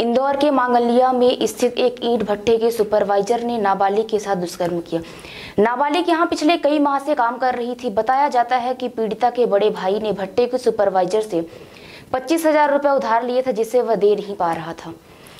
इंदौर के मांगलिया में स्थित एक ईंट भट्टे के सुपरवाइजर ने नाबालिग के साथ दुष्कर्म किया। नाबालिग यहाँ पिछले कई माह से काम कर रही थी। बताया जाता है कि पीड़िता के बड़े भाई ने भट्टे के सुपरवाइजर से पच्चीस हज़ार रुपये उधार लिए थे जिसे वह दे नहीं पा रहा था।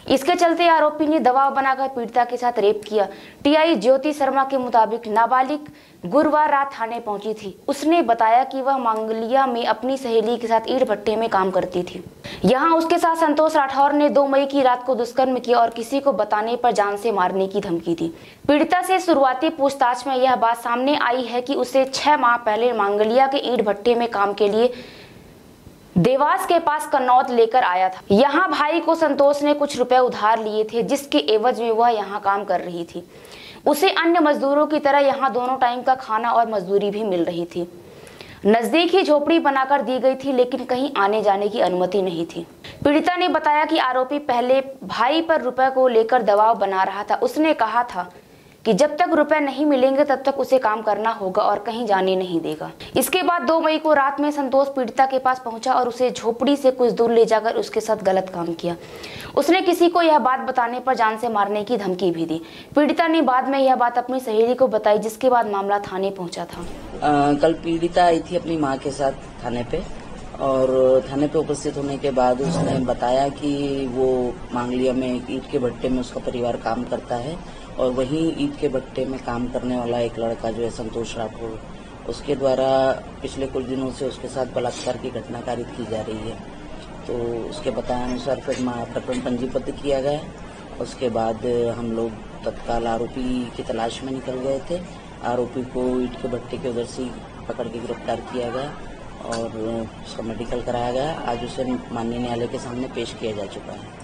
इसके चलते आरोपी ने दबाव बनाकर पीड़िता के साथ रेप किया। टीआई ज्योति शर्मा के मुताबिक नाबालिग गुरुवार रात थाने पहुँची थी। उसने बताया कि वह मांगलिया में अपनी सहेली के साथ ईट भट्टे में काम करती थी। यहाँ उसके साथ संतोष राठौर ने दो मई की रात को दुष्कर्म किया और किसी को बताने पर जान से मारने की धमकी दी। पीड़िता से शुरुआती पूछताछ में यह बात सामने आई है कि उसे छह माह पहले मांगलिया के ईट भट्टे में काम के लिए देवास के पास कन्नौत लेकर आया था। यहाँ भाई को संतोष ने कुछ रुपए उधार लिए थे, जिसके एवज में वह यहाँ काम कर रही थी। उसे अन्य मजदूरों की तरह यहाँ दोनों टाइम का खाना और मजदूरी भी मिल रही थी। नज़दीक ही झोपड़ी बनाकर दी गई थी, लेकिन कहीं आने जाने की अनुमति नहीं थी। पीड़िता ने बताया कि आरोपी पहले भाई पर रुपए को लेकर दबाव बना रहा था। उसने कहा था कि जब तक रुपए नहीं मिलेंगे तब तक उसे काम करना होगा और कहीं जाने नहीं देगा। इसके बाद दो मई को रात में संतोष पीड़िता के पास पहुँचा और उसे झोपड़ी से कुछ दूर ले जाकर उसके साथ गलत काम किया। उसने किसी को यह बात बताने पर जान से मारने की धमकी भी दी। पीड़िता ने बाद में यह बात अपनी सहेली को बताई जिसके बाद मामला थाने पहुँचा था। आ, कल पीड़िता आई थी अपनी माँ के साथ थाने पे। और थाने पे उपस्थित होने के बाद उसने बताया कि वो मांगलिया में ईट के भट्टे में उसका परिवार काम करता है और वहीं ईद के भट्टे में काम करने वाला एक लड़का जो है संतोष राठौर, उसके द्वारा पिछले कुछ दिनों से उसके साथ बलात्कार की घटना कारित की जा रही है। तो उसके बतानुसार फिर प्रकरण पंजीबद्ध किया गया। उसके बाद हम लोग तत्काल आरोपी की तलाश में निकल गए थे। आरोपी को ईट के भट्टे के उधर से पकड़ के गिरफ़्तार किया गया। और उसका मेडिकल कराया गया। आज उसे माननीय न्यायालय के सामने पेश किया जा चुका है।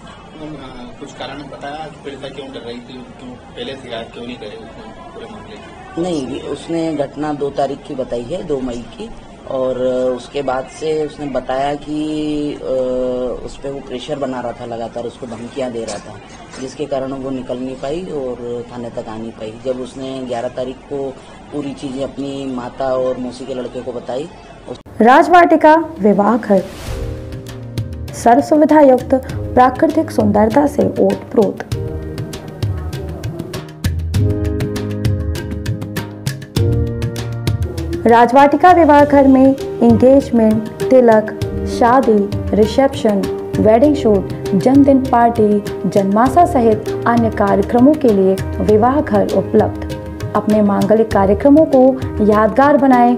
कुछ कारण बताया? पीड़िता क्यों कर रही थी? क्यों पहले शिकायत क्यों नहीं करे उसने पूरे मामले की? नहीं उसने घटना दो तारीख की बताई है दो मई की। और उसके बाद से उसने बताया कि उस पर वो प्रेशर बना रहा था लगातार उसको धमकियाँ दे रहा था जिसके कारण वो निकल नहीं पाई और थाने तक आ नहीं पाई। जब उसने 11 तारीख को पूरी चीज़ें अपनी माता और मौसी के लड़के को बताई राजवाटिका विवाह घर सर्व सुविधा युक्त प्राकृतिक सुंदरता से ओत प्रोत। राजवाटिका विवाह घर में इंगेजमेंट तिलक, शादी रिसेप्शन वेडिंग शूट जन्मदिन पार्टी जन्माशा सहित अन्य कार्यक्रमों के लिए विवाह घर उपलब्ध। अपने मांगलिक कार्यक्रमों को यादगार बनाएँ